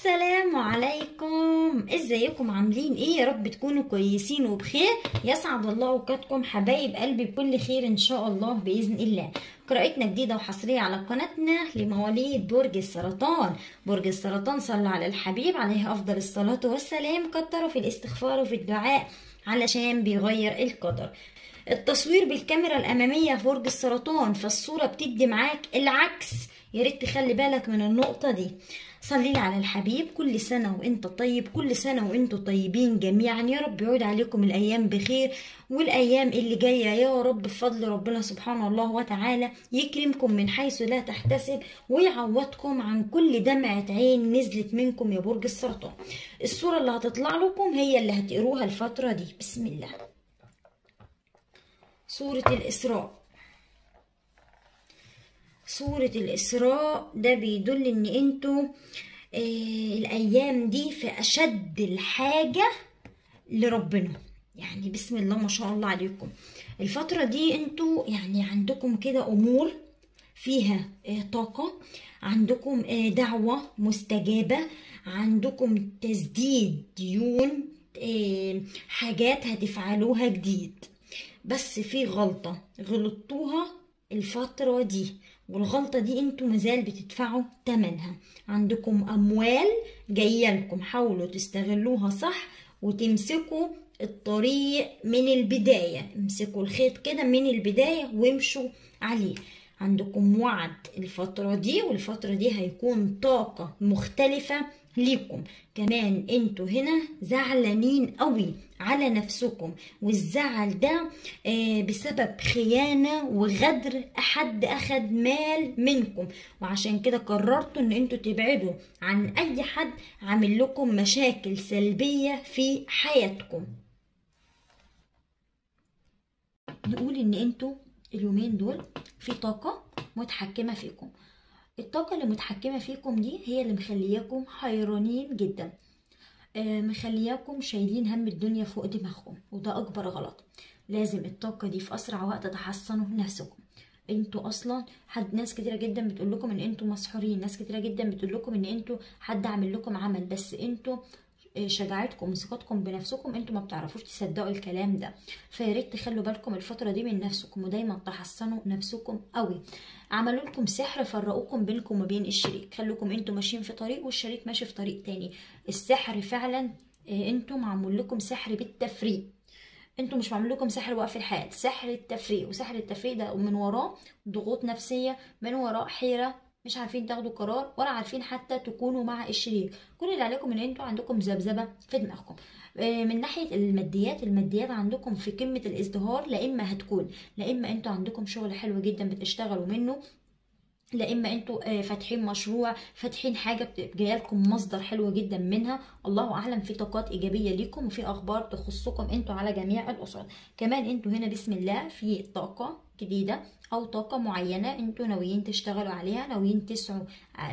السلام عليكم. إزيكم؟ عاملين إيه؟ يا رب تكونوا كويسين وبخير. يسعد الله اوقاتكم حبايب قلبي بكل خير إن شاء الله بإذن الله. قراءتنا جديدة وحصرية على قناتنا لمواليد برج السرطان. برج السرطان صلوا على الحبيب عليه أفضل الصلاة والسلام. كتروا في الاستغفار وفي الدعاء علشان بيغير القدر. التصوير بالكاميرا الأمامية في برج السرطان فالصورة بتدي معاك العكس. يا ريت تخلي بالك من النقطة دي. صلي على الحبيب كل سنة وإنت طيب كل سنة وإنتوا طيبين جميعا. يا رب يعود عليكم الأيام بخير والأيام اللي جاية. يا رب بفضل ربنا سبحانه الله وتعالى يكرمكم من حيث لا تحتسب ويعوضكم عن كل دمعة عين نزلت منكم يا برج السرطان. الصورة اللي هتطلع لكم هي اللي هتقروها الفترة دي. بسم الله. سورة الإسراء. سورة الإسراء ده بيدل إن أنتوا آه الأيام دي في أشد الحاجة لربنا. يعني بسم الله ما شاء الله عليكم. الفترة دي أنتوا يعني عندكم كده أمور فيها آه طاقة عندكم آه دعوة مستجابة عندكم تسديد ديون آه حاجات هتفعلوها جديد. بس في غلطة غلطتوها الفترة دي والغلطة دي أنتوا مازال بتدفعوا تمنها. عندكم أموال جاية لكم حاولوا تستغلوها صح وتمسكوا الطريق من البداية. امسكوا الخيط كده من البداية وامشوا عليه. عندكم وعد الفترة دي والفترة دي هيكون طاقة مختلفة ليكم. كمان أنتوا هنا زعلانين قوي على نفسكم والزعل ده آه بسبب خيانة وغدر أحد أخد مال منكم. وعشان كده قررتوا إن أنتوا تبعدوا عن أي حد عامل لكم مشاكل سلبية في حياتكم. نقول إن أنتوا اليومين دول في طاقة متحكمة فيكم. الطاقة اللي متحكمة فيكم دي هي اللي مخلياكم حيرانين جدا. آه مخلياكم شايلين هم الدنيا فوق دماغكم وده أكبر غلط. لازم الطاقة دي في أسرع وقت تحصنوا نفسكم. أنتوا أصلا حد ناس كتيرة جدا بتقول لكم إن أنتوا مسحورين ناس كتيرة جدا بتقول لكم إن أنتوا حد عامل لكم عمل بس أنتوا شجاعتكم وثقتكم بنفسكم أنتوا ما بتعرفوش تصدقوا الكلام ده. فيا ريت تخلوا بالكم الفترة دي من نفسكم ودايما تحصنوا نفسكم قوي. عملوا لكم سحر فرقوكم بينكم وبين الشريك. خلوكم أنتوا ماشيين في طريق والشريك ماشي في طريق تاني. السحر فعلا أنتوا معمول لكم سحر بالتفريق. أنتوا مش معمول لكم سحر وقف الحال سحر التفريق. وسحر التفريق ده من وراه ضغوط نفسية من وراه حيرة مش عارفين تاخدوا قرار ولا عارفين حتى تكونوا مع الشريك كل اللي عليكم ان أنتوا عندكم ذبذبة في دماغكم. من ناحية الماديات الماديات عندكم في قمة الازدهار لا إما هتكون لا إما أنتوا عندكم شغل حلو جدا بتشتغلوا منه لا إما أنتوا فاتحين مشروع فاتحين حاجة جاية لكم مصدر حلو جدا منها. الله أعلم في طاقات إيجابية ليكم وفي أخبار تخصكم أنتوا على جميع الأسر. كمان أنتوا هنا بسم الله في طاقة جديدة. أو طاقة معينة أنتوا ناويين تشتغلوا عليها ناويين تسعوا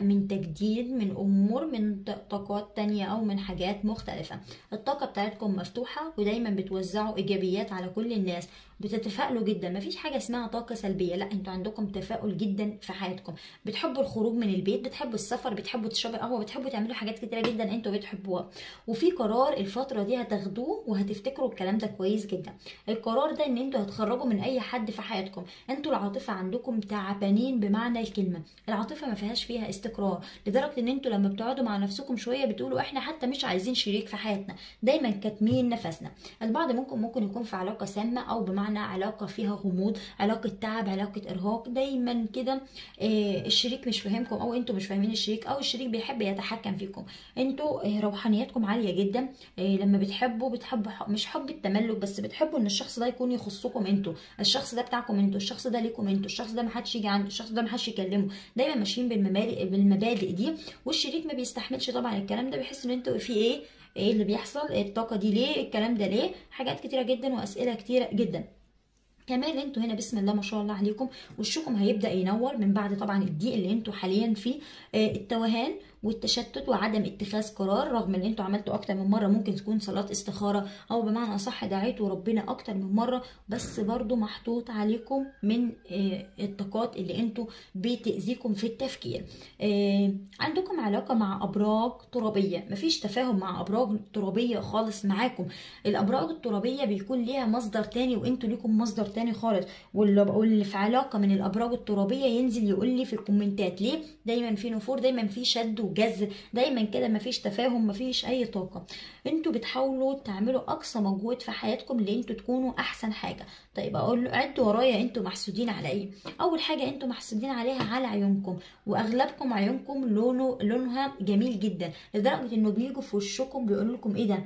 من تجديد من أمور من طاقات تانية أو من حاجات مختلفة. الطاقة بتاعتكم مفتوحة ودايما بتوزعوا إيجابيات على كل الناس. بتتفائلوا جدا. مفيش حاجة اسمها طاقة سلبية. لا أنتوا عندكم تفاؤل جدا في حياتكم. بتحبوا الخروج من البيت بتحبوا السفر بتحبوا تشربوا قهوة بتحبوا تعملوا حاجات كتيرة جدا أنتوا بتحبوها. وفي قرار الفترة دي هتاخدوه وهتفتكروا الكلام ده كويس جدا. القرار ده إن أنتوا هتخرجوا من أي حد في حياتكم. أنتوا العاطفة عندكم تعبانين بمعنى الكلمة. العاطفة ما فيهاش فيها استقرار لدرجة إن أنتوا لما بتقعدوا مع نفسكم شوية بتقولوا إحنا حتى مش عايزين شريك في حياتنا. دايما كاتمين نفسنا. البعض ممكن ممكن يكون في علاقة سامة أو بمعنى علاقة فيها غموض علاقة تعب علاقة إرهاق. دايما كده آه الشريك مش فاهمكم أو أنتوا مش فاهمين الشريك أو الشريك بيحب يتحكم فيكم. أنتوا آه روحانياتكم عالية جدا. آه لما بتحبوا بتحبوا حب مش حب التملك بس بتحبوا إن الشخص ده يكون يخصكم أنتوا. الشخص ده بتاعكم أنتوا. الشخص ده ليكم أنتوا الشخص ده ما حدش يجي عنده الشخص ده ما حدش يكلمه. دايما ماشيين بالمبادئ بالمبادئ دي والشريك ما بيستحملش طبعا الكلام ده بيحس إن أنتوا في إيه؟ إيه اللي بيحصل؟ الطاقة دي؟ ليه الكلام ده؟ ليه؟ حاجات كتيرة جدا وأسئلة كتيرة جدا. كمان أنتوا هنا بسم الله ما شاء الله عليكم وشكم هيبدأ ينور من بعد طبعا الضيق اللي أنتوا حاليا فيه آه التوهان والتشتت وعدم اتخاذ قرار رغم إن أنتوا عملتوا أكتر من مرة ممكن تكون صلاة استخارة أو بمعنى أصح دعيتوا ربنا أكتر من مرة بس برضو محطوط عليكم من آه، الطاقات اللي أنتوا بتأذيكم في التفكير. آه، عندكم علاقة مع أبراج ترابية. مفيش تفاهم مع أبراج ترابية خالص معاكم. الأبراج الترابية بيكون ليها مصدر تاني وانتوا ليكم مصدر تاني خالص. واللي في علاقة من الأبراج الترابية ينزل يقول لي في الكومنتات. ليه؟ دايما في نفور دايما في شد وجذب دايما كده مفيش تفاهم مفيش أي طاقة. أنتوا بتحاولوا تعملوا أقصى مجهود في حياتكم اللي أنتوا تكونوا أحسن حاجة. طيب أقول له عدوا ورايا أنتوا محسودين على إيه؟ أول حاجة أنتوا محسودين عليها على عيونكم. وأغلبكم عيونكم لونه لونها جميل جدا لدرجة إنه بيجوا في وشكم بيقول لكم إيه ده؟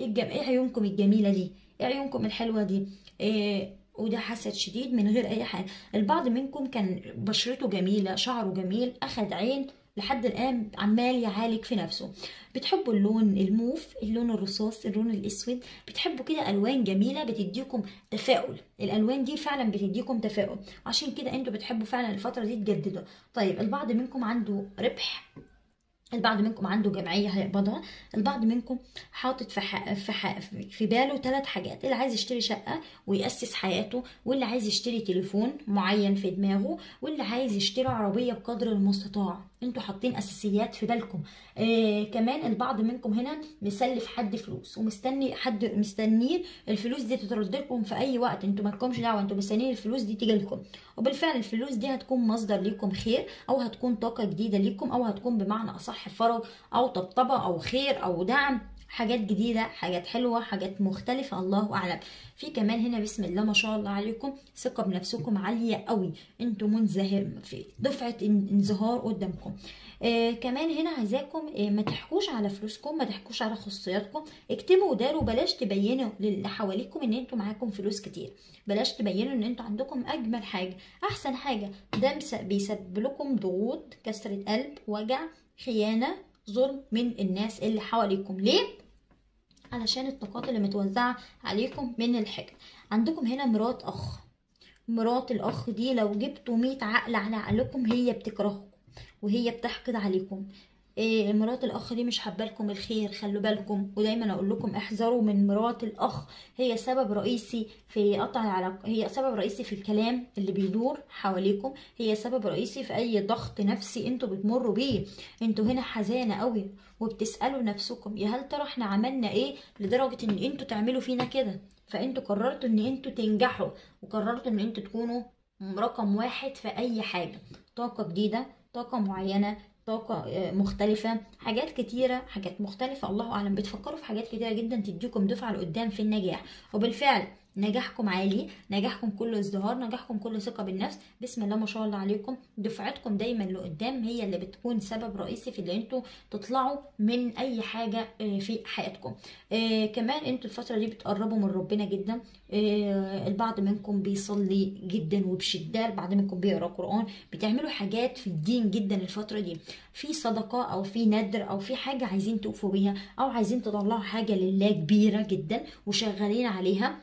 الجم... إيه عيونكم الجميلة دي؟ إيه عيونكم الحلوة دي؟ إيه؟ وده حسد شديد من غير أي حاجة. البعض منكم كان بشرته جميلة شعره جميل أخد عين لحد الآن عمال يعالج في نفسه. بتحبوا اللون الموف اللون الرصاص اللون الأسود؟ بتحبوا كده ألوان جميلة بتديكم تفاؤل. الألوان دي فعلا بتديكم تفاؤل. عشان كده أنتوا بتحبوا فعلا الفترة دي تجددوا طيب البعض منكم عنده ربح البعض منكم عنده جمعية هيقبضها البعض منكم حاطط في ح... في, ح... في باله ثلاث حاجات. اللي عايز يشتري شقة ويأسس حياته واللي عايز يشتري تليفون معين في دماغه واللي عايز يشتري عربية بقدر المستطاع. أنتوا حاطين أساسيات في بالكم. آه كمان البعض منكم هنا مسلف حد فلوس ومستني حد مستنيين الفلوس دي تترد لكم في أي وقت. أنتوا مالكمش دعوة أنتوا مستنيين الفلوس دي تيجي لكم. وبالفعل الفلوس دي هتكون مصدر ليكم خير أو هتكون طاقة جديدة ليكم أو هتكون بمعنى أصح فرج أو طبطبة أو خير أو دعم. حاجات جديدة حاجات حلوة حاجات مختلفة. الله أعلم. في كمان هنا بسم الله ما شاء الله عليكم ثقة بنفسكم عالية قوي أنتوا منزهر في دفعة انزهار قدامكم. آه كمان هنا عايزاكم آه ما تحكوش على فلوسكم ما تحكوش على خصوصياتكم. اكتبوا وداروا بلاش تبينوا للي حواليكم إن أنتوا معاكم فلوس كتير. بلاش تبينوا إن أنتوا عندكم أجمل حاجة. أحسن حاجة ده بيسبب لكم ضغوط كسرة قلب وجع خيانة ظلم من الناس اللي حواليكم. ليه؟ علشان الطاقات اللي متوزعة عليكم من الحجر. عندكم هنا مرات أخ. مرات الأخ دي لو جبتوا مية عقل على عقلكم هي بتكرهكم. وهي بتحقد عليكم. إيه مرات الأخ دي مش حابه لكم الخير خلوا بالكم. ودايما أقول لكم احذروا من مرات الأخ. هي سبب رئيسي في قطع العلاقة هي سبب رئيسي في الكلام اللي بيدور حواليكم. هي سبب رئيسي في أي ضغط نفسي أنتوا بتمروا بيه. أنتوا هنا حزانة قوي وبتسألوا نفسكم يا هل ترى إحنا عملنا إيه لدرجة إن أنتوا تعملوا فينا كده؟ فانتوا قررتوا إن أنتوا تنجحوا وقررتوا إن أنتوا تكونوا رقم واحد في أي حاجة. طاقة جديدة طاقة معينة طاقة مختلفة حاجات كتيرة حاجات مختلفة الله أعلم. بتفكروا في حاجات كتيرة جدا تديكم دفعة لقدام في النجاح. وبالفعل نجاحكم عالي نجاحكم كله ازدهار نجاحكم كله ثقة بالنفس. بسم الله ما شاء الله عليكم. دفعتكم دايما لقدام هي اللي بتكون سبب رئيسي في اللي أنتوا تطلعوا من أي حاجة في حياتكم. آه كمان أنتوا الفترة دي بتقربوا من ربنا جدا. آه البعض منكم بيصلي جدا وبشدة البعض منكم بيقرأ قرآن. بتعملوا حاجات في الدين جدا الفترة دي. في صدقة أو في ندر أو في حاجة عايزين تقفوا بيها أو عايزين تطلعوا حاجة لله كبيرة جدا وشغالين عليها.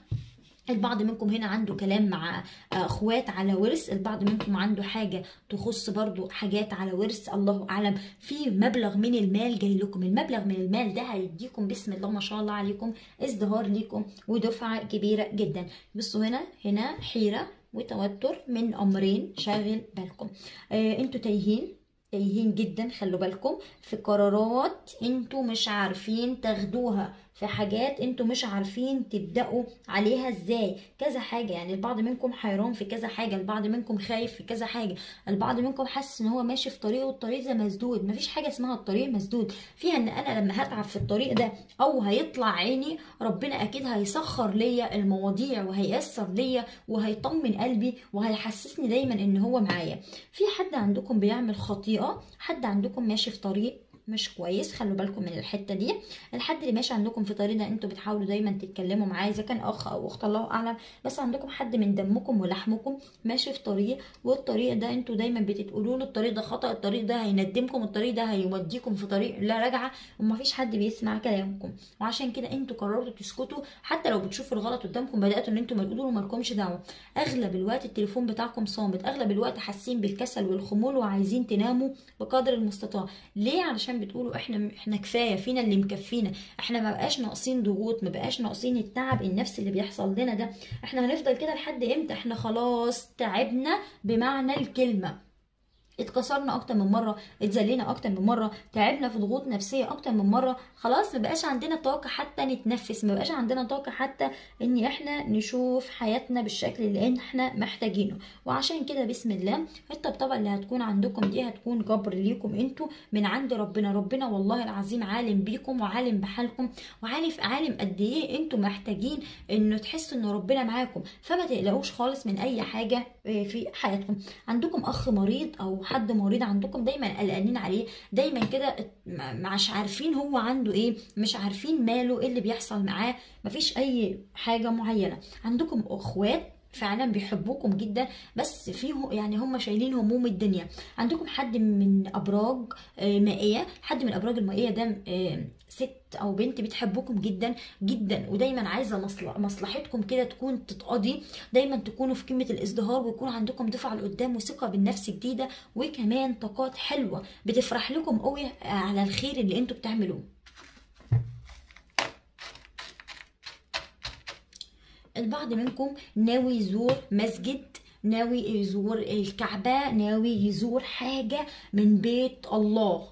البعض منكم هنا عنده كلام مع اخوات على ورث البعض منكم عنده حاجة تخص برضو حاجات على ورث الله أعلم. في مبلغ من المال جاي لكم المبلغ من المال ده هيديكم بسم الله ما شاء الله عليكم ازدهار ليكم ودفعة كبيرة جدا. بصوا هنا هنا حيرة وتوتر من أمرين شاغل بالكم. آه أنتوا تايهين تايهين جدا خلوا بالكم. في قرارات أنتوا مش عارفين تاخدوها. في حاجات أنتوا مش عارفين تبدأوا عليها إزاي. كذا حاجة يعني البعض منكم حيران في كذا حاجة البعض منكم خايف في كذا حاجة البعض منكم حاسس ان هو ماشي في طريق والطريق ده مسدود. مفيش حاجة اسمها الطريق مسدود. فيها ان أنا لما هتعب في الطريق ده أو هيطلع عيني ربنا أكيد هيسخر ليا المواضيع وهييسر ليا وهيطمن قلبي وهيحسسني دايما ان هو معايا. في حد عندكم بيعمل خطيئة؟ حد عندكم ماشي في طريق مش كويس خلوا بالكم من الحتة دي. الحد اللي ماشي عندكم في طريق ده أنتوا بتحاولوا دايما تتكلموا معاه إذا كان أخ أو أخت الله أعلم بس عندكم حد من دمكم ولحمكم ماشي في طريق والطريق ده أنتوا دايما بتقولوا له الطريق ده خطأ الطريق ده هيندمكم الطريق ده هيوديكم في طريق لا رجعة ومفيش حد بيسمع كلامكم. وعشان كده أنتوا قررتوا تسكتوا حتى لو بتشوفوا الغلط قدامكم بدأتوا إن أنتوا ما تقولوا مالكمش دعوة. أغلب الوقت التليفون بتاعكم صامت أغلب الوقت حاسين بالكسل والخمول وعايزين تناموا بقدر المستطاع. ليه؟ علشان عشان بتقولوا إحنا إحنا كفاية فينا اللي مكفينا. إحنا ما بقاش ناقصين ضغوط ما بقاش ناقصين التعب النفسي اللي بيحصل لنا ده. إحنا هنفضل كده لحد إمتى؟ إحنا خلاص تعبنا بمعنى الكلمة. اتكسرنا أكتر من مرة اتذلينا أكتر من مرة تعبنا في ضغوط نفسية أكتر من مرة. خلاص ما بقاش عندنا طاقة حتى نتنفس ما بقاش عندنا طاقة حتى إن إحنا نشوف حياتنا بالشكل اللي إحنا محتاجينه. وعشان كده بسم الله الطبطبة اللي هتكون عندكم دي هتكون جبر ليكم أنتوا من عند ربنا. ربنا والله العظيم عالم بيكم وعالم بحالكم وعارف عالم قد إيه أنتوا محتاجين إنه تحسوا إن ربنا معاكم. فما تقلقوش خالص من أي حاجة في حياتكم. عندكم أخ مريض أو حد مريض عندكم دايما قلقانين عليه دايما كده مش عارفين هو عنده إيه مش عارفين ماله إيه اللي بيحصل معاه مفيش أي حاجة معينة. عندكم أخوات فعلا بيحبوكم جدا بس فيه يعني هم شايلين هموم الدنيا. عندكم حد من أبراج مائية؟ حد من الابراج المائية ده ست أو بنت بتحبكم جدا جدا. ودايما عايزة مصلحتكم كده تكون تتقضي دايما تكونوا في قمة الإزدهار ويكون عندكم دفعة لقدام وثقة بالنفس جديده وكمان طاقات حلوة بتفرح لكم قوي على الخير اللي أنتوا بتعملوه. البعض منكم ناوي يزور مسجد ناوي يزور الكعبة ناوي يزور حاجة من بيت الله.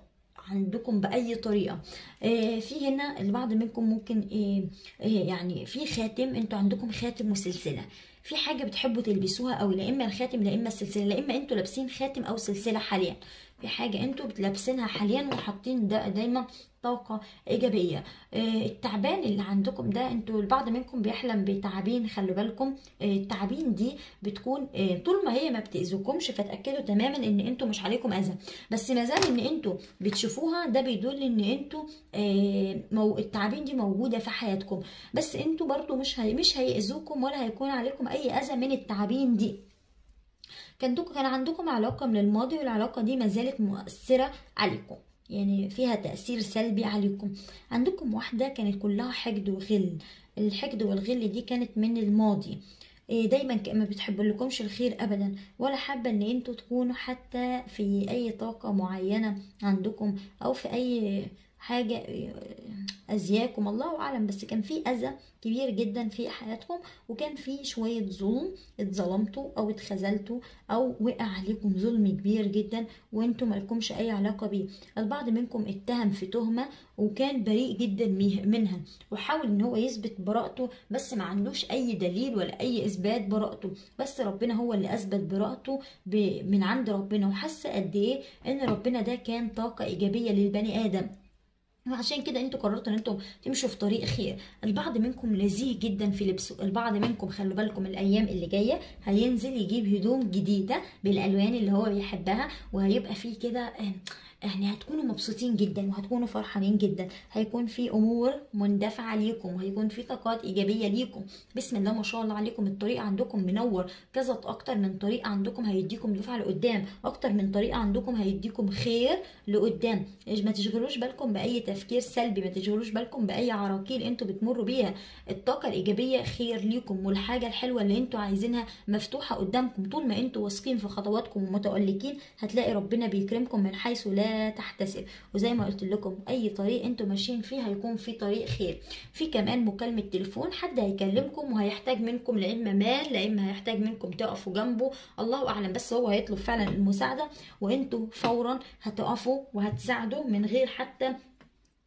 عندكم بأي طريقة؟ آه في هنا البعض منكم ممكن آه آه يعني في خاتم أنتوا عندكم خاتم وسلسلة. في حاجة بتحبوا تلبسوها أو لا إما الخاتم لا إما السلسلة لا إما أنتوا لابسين خاتم أو سلسلة حاليا. في حاجة أنتوا لابسينها حاليا وحاطين ده دايما طاقة إيجابية. آه التعبان اللي عندكم ده أنتوا البعض منكم بيحلم بتعابين خلوا بالكم. آه التعابين دي بتكون آه طول ما هي ما بتأذوكمش فتأكدوا تماما إن أنتوا مش عليكم أذى. بس ما زال إن أنتوا بتشوفوها ده بيدل إن أنتوا مو التعابين دي موجودة في حياتكم. بس أنتوا برضو مش هي مش هيأذوكم ولا هيكون عليكم أي أذى من التعابين دي. كان كان عندكم علاقة من الماضي والعلاقة دي ما زالت مؤثرة عليكم يعني فيها تأثير سلبي عليكم. عندكم واحدة كانت كلها حقد وغل الحقد والغل دي كانت من الماضي. دايما ما بتحب لكمش الخير ابدا ولا حابة إن أنتوا تكونوا حتى في أي طاقة معينة عندكم أو في أي حاجة اذياكم الله أعلم. بس كان في أذى كبير جدا في حياتكم وكان في شوية ظلم اتظلمتوا أو اتخذلتوا أو وقع عليكم ظلم كبير جدا وأنتوا مالكمش أي علاقة بيه. البعض منكم اتهم في تهمة وكان بريء جدا منها وحاول إن هو يثبت براءته بس ما عندوش أي دليل ولا أي إثبات براءته. بس ربنا هو اللي أثبت براءته من عند ربنا وحس قد إيه إن ربنا ده كان طاقة إيجابية للبني آدم. وعشان كده أنتوا قررتوا ان أنتم تمشوا في طريق خير. البعض منكم لذيذ جدا في لبسه. البعض منكم خلوا بالكم الأيام اللي جاية هينزل يجيب هدوم جديدة بالألوان اللي هو بيحبها وهيبقى فيه كده يعني هتكونوا مبسوطين جدا وهتكونوا فرحانين جدا. هيكون في أمور مندفعة ليكم وهيكون في طاقات إيجابية ليكم. بسم الله ما شاء الله عليكم. الطريق عندكم منور. كذا أكتر من طريق عندكم هيديكم دفعة لقدام. أكتر من طريق عندكم هيديكم خير لقدام. ما تشغلوش بالكم بأي تفكير سلبي ما تشغلوش بالكم بأي عراقيل أنتوا بتمروا بيها. الطاقة الإيجابية خير ليكم والحاجة الحلوة اللي أنتوا عايزينها مفتوحة قدامكم. طول ما أنتوا واثقين في خطواتكم ومتألقين هتلاقي ربنا بيكرمكم من حيث لا تحتسب. وزي ما قلت لكم أي طريق أنتوا ماشيين فيه هيكون في طريق خير. في كمان مكالمة تليفون حد هيكلمكم وهيحتاج منكم لا اما مال لا اما هيحتاج منكم تقفوا جنبه. الله أعلم بس هو هيطلب فعلا المساعدة وأنتوا فورا هتقفوا وهتساعدوا من غير حتى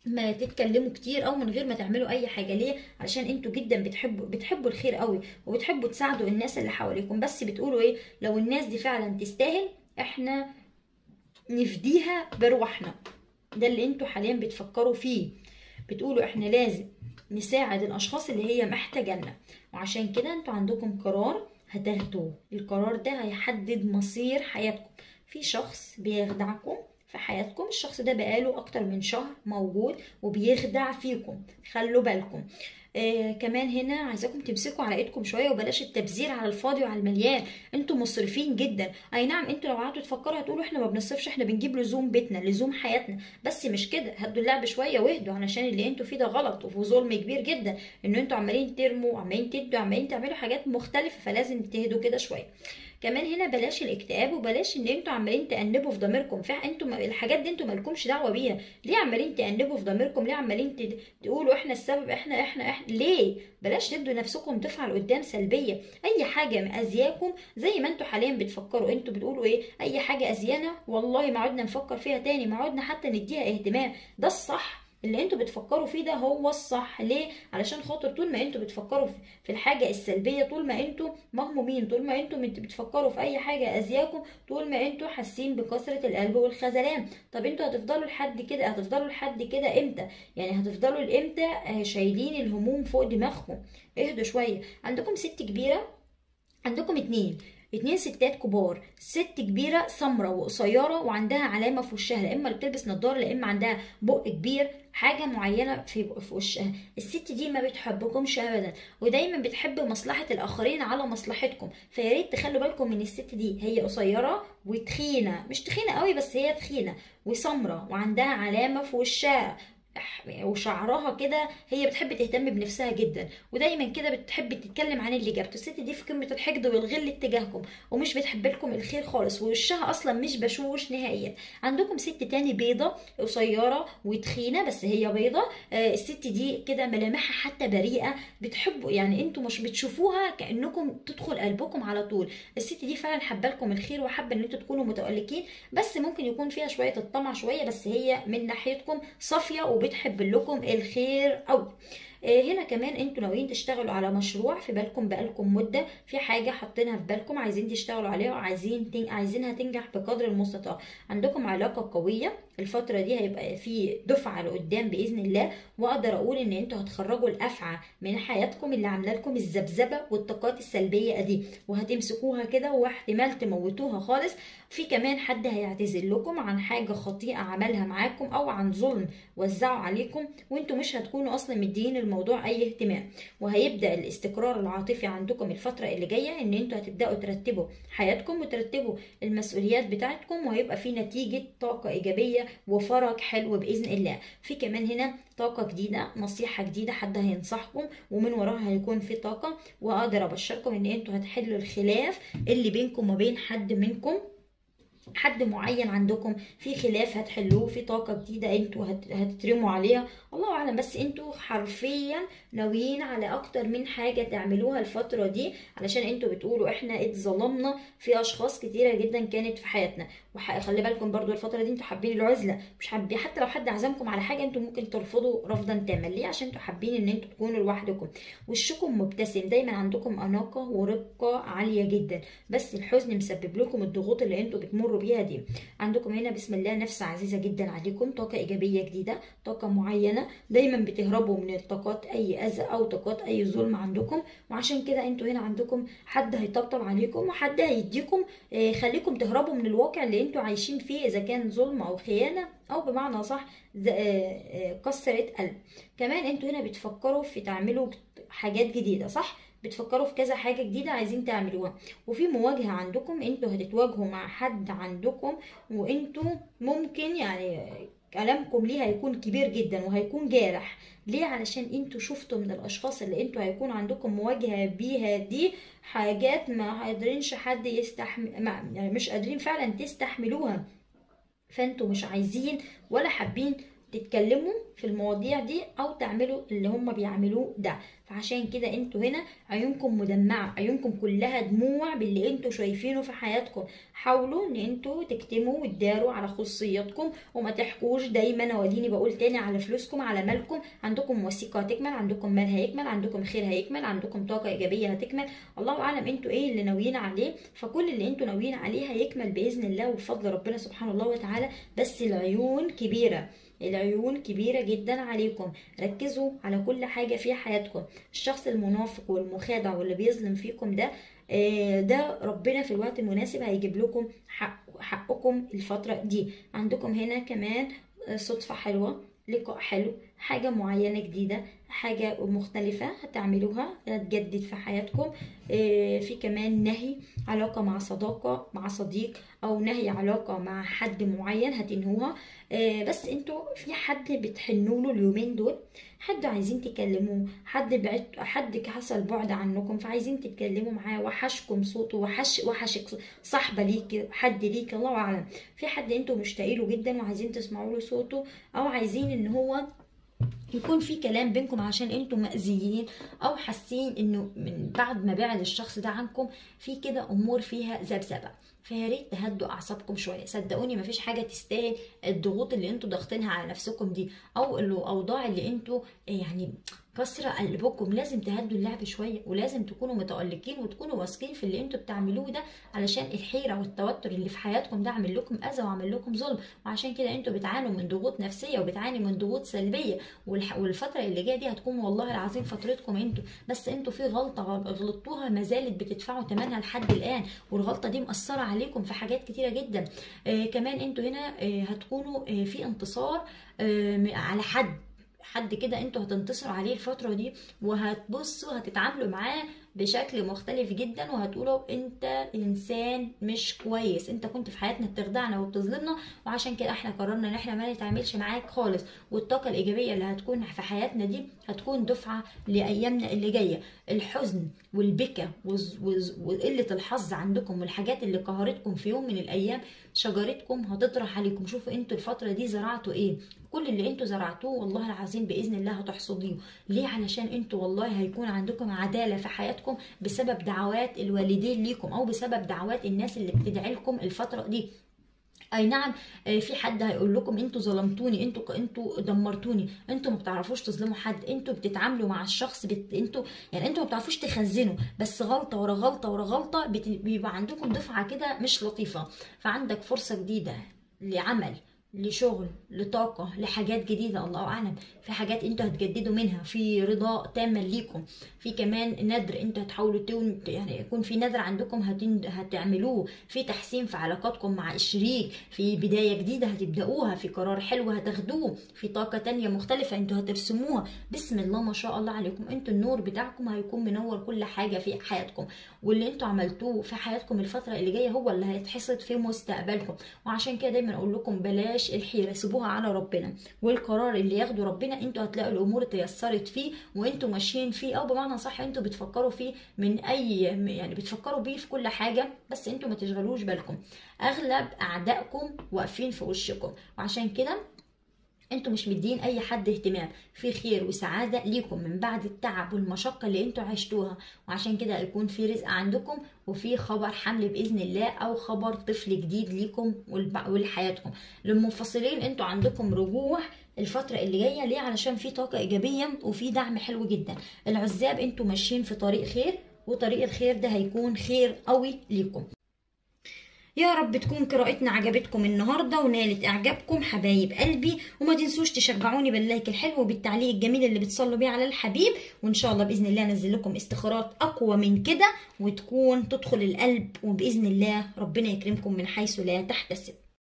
ما تتكلموا كتير أو من غير ما تعملوا أي حاجة. ليه؟ علشان أنتوا جدا بتحبوا بتحبوا الخير قوي وبتحبوا تساعدوا الناس اللي حواليكم. بس بتقولوا إيه؟ لو الناس دي فعلا تستاهل إحنا نفديها بروحنا ده اللي أنتوا حاليا بتفكروا فيه. بتقولوا إحنا لازم نساعد الأشخاص اللي هي محتاجانا وعشان كده أنتوا عندكم قرار هتاخدوه. القرار ده هيحدد مصير حياتكم. في شخص بيخدعكم في حياتكم الشخص ده بقاله أكتر من شهر موجود وبيخدع فيكم. خلوا بالكم. آه كمان هنا عايزاكم تمسكوا على ايدكم شوية وبلاش التبذير على الفاضي وعلى المليان. أنتوا مصرفين جدا. اي نعم أنتوا لو قعدتوا تفكروا هتقولوا إحنا ما بنصرفش إحنا بنجيب لزوم بيتنا لزوم حياتنا. بس مش كده. هدوا اللعب شوية واهدوا علشان اللي أنتوا فيه ده غلط وفي ظلم كبير جدا. ان أنتوا عمالين ترموا عمالين تدوا عمالين تعملوا حاجات مختلفة فلازم تهدوا كده شوية. كمان هنا بلاش الإكتئاب وبلاش إن أنتوا عمالين تأنبوا في ضميركم. أنتوا الحاجات دي أنتوا مالكمش دعوة بيها. ليه عمالين تأنبوا في ضميركم؟ ليه عمالين تقولوا إحنا السبب إحنا إحنا إحنا؟ ليه؟ بلاش تدوا نفسكم دفعة لقدام سلبية. أي حاجة مأذياكم زي ما أنتوا حاليا بتفكروا. أنتوا بتقولوا إيه؟ أي حاجة أذيانا والله ما عدنا نفكر فيها تاني ما عدنا حتى نديها اهتمام. ده الصح. اللي أنتوا بتفكروا فيه ده هو الصح. ليه؟ علشان خاطر طول ما أنتوا بتفكروا في- الحاجة السلبية طول ما أنتوا مهمومين طول ما أنتوا بتفكروا في أي حاجة اذياكم طول ما أنتوا حاسين بكثرة القلب والخذلان. طب أنتوا هتفضلوا لحد كده هتفضلوا لحد كده إمتى؟ يعني هتفضلوا لإمتى؟ آه، شايلين الهموم فوق دماغكم. اهدوا شوية. عندكم ست كبيرة؟ عندكم اتنين. اتنين ستات كبار ست كبيرة سمرة وقصيرة وعندها علامة في وشها لا اللي بتلبس نضارة لا إما عندها بق كبير حاجة معينة في وشها. الست دي ما بتحبكمش أبدا ودايما بتحب مصلحة الآخرين على مصلحتكم. فيا ريت تخلوا بالكم من الست دي هي قصيرة وتخينة مش تخينة قوي بس هي تخينة وسمرة وعندها علامة في وشها. وشعرها كده هي بتحب تهتم بنفسها جدا ودايما كده بتحب تتكلم عن اللي جابته الست دي في قمة الحقد والغل اتجاهكم ومش بتحب لكم الخير خالص ووشها أصلا مش بشوش نهائيا. عندكم ست تاني بيضة قصيرة وتخينة بس هي بيضة. آه الست دي كده ملامحها حتى بريئة بتحبوا يعني أنتوا مش بتشوفوها كأنكم تدخل قلبكم على طول. الست دي فعلا حابة لكم الخير وحابة إن أنتوا تكونوا متألقين بس ممكن يكون فيها شوية الطمع شوية بس هي من ناحيتكم صافية وبتحب لكم الخير قوي آه، هنا كمان أنتوا ناويين تشتغلوا على مشروع في بالكم بقالكم مدة في حاجة حاطينها في بالكم عايزين تشتغلوا عليها وعايزين تن... عايزينها تنجح بقدر المستطاع. عندكم علاقة قوية الفترة دي هيبقى في دفعة لقدام بإذن الله وأقدر أقول إن أنتوا هتخرجوا الافعى من حياتكم اللي عاملة لكم الذبذبة والطاقات السلبية دي وهتمسكوها كده واحتمال تموتوها خالص. في كمان حد هيعتذر لكم عن حاجة خطيئة عملها معاكم أو عن ظلم وزعوا عليكم وأنتوا مش هتكونوا أصلا مدين الموضوع أي اهتمام. وهيبدأ الاستقرار العاطفي عندكم الفترة اللي جاية إن أنتوا هتبدأوا ترتبوا حياتكم وترتبوا المسؤوليات بتاعتكم وهيبقى في نتيجة طاقة إيجابية وفرج حلو بإذن الله. في كمان هنا طاقة جديدة نصيحة جديدة حد هينصحكم ومن وراها هيكون في طاقة. وأقدر أبشركم إن أنتوا هتحلوا الخلاف اللي بينكم وبين حد منكم. حد معين عندكم في خلاف هتحلوه في طاقة جديدة أنتوا هت- هتترموا عليها. الله أعلم بس أنتوا حرفيا ناويين على أكتر من حاجة تعملوها الفترة دي علشان أنتوا بتقولوا إحنا اتظلمنا في أشخاص كتيرة جدا كانت في حياتنا. وخلي بالكم برضو الفترة دي أنتوا حابين العزلة مش حابين حتى لو حد عزمكم على حاجة أنتوا ممكن ترفضوا رفضا تاما. ليه؟ عشان أنتوا حابين إن أنتوا تكونوا لوحدكم. وشكم مبتسم دايما عندكم أناقة ورقة عالية جدا. بس الحزن مسبب لكم الضغوط اللي أنتوا بتمروا بيها دي عندكم هنا بسم الله نفس عزيزة جدا عليكم. طاقة إيجابية جديدة طاقة معينة. دايما بتهربوا من الطاقات أي أذى أو طاقات أي ظلم عندكم. وعشان كده أنتوا هنا عندكم حد هيطبطب عليكم وحد هيديكم آه، يخليكم تهربوا من الواقع اللي أنتوا عايشين فيه إذا كان ظلم أو خيانة أو بمعنى صح آه، آه، كسرة قلب. كمان أنتوا هنا بتفكروا في تعملوا حاجات جديدة صح؟ بتفكروا في كذا حاجة جديدة عايزين تعملوها. وفي مواجهة عندكم أنتوا هتتواجهوا مع حد عندكم وانتوا ممكن يعني كلامكم ليه هيكون كبير جدا وهيكون جارح. ليه؟ علشان أنتوا شفتوا من الأشخاص اللي أنتوا هيكون عندكم مواجهة بيها دي حاجات ما قادرينش حد يستحمل يعني مش قادرين فعلا تستحملوها. فانتوا مش عايزين ولا حابين تتكلموا في المواضيع دي أو تعملوا اللي هم بيعملوه ده. فعشان كده أنتوا هنا عيونكم مدمعة عيونكم كلها دموع باللي أنتوا شايفينه في حياتكم. حاولوا ان أنتوا تكتموا وتداروا على خصوصياتكم وما تحكوش دايما واديني بقول تاني على فلوسكم على مالكم. عندكم وثيقة هتكمل عندكم مال هيكمل عندكم خير هيكمل عندكم طاقة إيجابية هتكمل. الله أعلم أنتوا إيه اللي ناويين عليه. فكل اللي أنتوا ناويين عليه هيكمل بإذن الله وبفضل ربنا سبحانه الله وتعالى. بس العيون كبيرة. العيون كبيرة جدا عليكم. ركزوا على كل حاجة في حياتكم. الشخص المنافق والمخادع واللي بيظلم فيكم ده آه، ده ربنا في الوقت المناسب هيجيب لكم حق حقكم الفترة دي. عندكم هنا كمان آه، صدفة حلوة لقاء حلو حاجة معينة جديدة حاجة مختلفة هتعملوها هتجدد في حياتكم. آه، في كمان نهي علاقة مع صداقة مع صديق أو نهي علاقة مع حد معين هتنهوها. آه، بس أنتوا في حد بتحنوا له اليومين دول حد عايزين تكلموه حد بعد حد حصل بعد عنكم فعايزين تتكلموا معاه وحشكم صوته وحش وحشك صاحبة ليك حد ليك الله أعلم. في حد أنتوا مشتاقين له جدا وعايزين تسمعوا له صوته أو عايزين إن هو يكون في كلام بينكم عشان أنتم مأذيين أو حاسين انه من بعد ما بعد الشخص ده عنكم في كده امور فيها ذبذبة. فيا ريت تهدوا اعصابكم شوية. صدقوني مفيش حاجة تستاهل الضغوط اللي أنتوا ضاغطينها على نفسكم دي أو الاوضاع اللي أنتوا يعني كسر قلبكم لازم تهدوا اللعب شوية ولازم تكونوا متألقين وتكونوا واثقين في اللي أنتوا بتعملوه ده علشان الحيرة والتوتر اللي في حياتكم ده عامل لكم أذى وعامل لكم ظلم. وعشان كده أنتوا بتعانوا من ضغوط نفسية وبتعاني من ضغوط سلبية. والفترة اللي جاية دي هتكون والله العظيم فترتكم أنتوا. بس أنتوا في غلطة غلطتوها ما زالت بتدفعوا ثمنها لحد الآن. والغلطة دي مأثرة عليكم في حاجات كتيرة جدا. آه كمان أنتوا هنا آه هتكونوا آه في انتصار آه على حد. حد كده أنتوا هتنتصروا عليه الفترة دي وهتبصوا هتتعاملوا معاه بشكل مختلف جدا وهتقولوا أنت إنسان مش كويس. أنت كنت في حياتنا بتخدعنا وبتظلمنا وعشان كده إحنا قررنا إن إحنا ما نتعاملش معاك خالص. والطاقة الإيجابية اللي هتكون في حياتنا دي هتكون دفعة لأيامنا اللي جاية. الحزن والبكا وقلة الحظ عندكم والحاجات اللي قهرتكم في يوم من الأيام شجرتكم هتطرح عليكم. شوفوا أنتوا الفترة دي زرعتوا إيه. كل اللي أنتوا زرعتوه والله العظيم بإذن الله هتحصديه. ليه؟ علشان أنتوا والله هيكون عندكم عدالة في حياتكم. بسبب دعوات الوالدين ليكم أو بسبب دعوات الناس اللي بتدعي لكم الفترة دي. أي نعم آه، في حد هيقول لكم أنتوا ظلمتوني أنتوا أنتوا دمرتوني أنتوا ما بتعرفوش تظلموا حد أنتوا بتتعاملوا مع الشخص بت... أنتوا يعني أنتوا ما بتعرفوش تخزنوا بس غلطة ورا غلطة ورا غلطة بت... بيبقى عندكم دفعة كده مش لطيفة. فعندك فرصة جديدة لعمل لشغل لطاقة لحاجات جديدة الله أعلم. في حاجات أنتوا هتجددوا منها في رضا تاما ليكم في كمان ندر أنتوا هتحاولوا تون يعني يكون في ندر عندكم هتن... هتعملوه في تحسين في علاقاتكم مع الشريك في بداية جديدة هتبدأوها في قرار حلو هتاخدوه في طاقة تانية مختلفة أنتوا هترسموها. بسم الله ما شاء الله عليكم. أنتوا النور بتاعكم هيكون منور كل حاجة في حياتكم. واللي أنتوا عملتوه في حياتكم الفترة اللي جاية هو اللي هيتحصد في مستقبلكم. وعشان كده دايما أقول لكم بلاش الحيرة سيبوها على ربنا. والقرار اللي ياخده ربنا أنتوا هتلاقوا الأمور تيسرت فيه وانتوا ماشيين فيه أو بمعنى صح أنتوا بتفكروا فيه من أي يعني بتفكروا بيه في كل حاجة بس أنتوا ما تشغلوش بالكم. أغلب أعدائكم واقفين في وشكم. وعشان كده أنتوا مش مدين أي حد اهتمام. في خير وسعادة ليكم من بعد التعب والمشقة اللي أنتوا عشتوها. وعشان كده يكون في رزق عندكم وفي خبر حمل بإذن الله أو خبر طفل جديد ليكم ولحياتكم. للمنفصلين أنتوا عندكم رجوع الفترة اللي جاية ليه؟ علشان في طاقة إيجابية وفي دعم حلو جدا. العزاب أنتوا ماشيين في طريق خير وطريق الخير ده هيكون خير قوي ليكم. يا رب تكون قراءتنا عجبتكم النهارده ونالت إعجابكم حبايب قلبي. وما تنسوش تشجعوني باللايك الحلو وبالتعليق الجميل اللي بتصلوا بيه على الحبيب. وإن شاء الله بإذن الله انزل لكم استخارات أقوى من كده وتكون تدخل القلب. وبإذن الله ربنا يكرمكم من حيث لا تحتسب.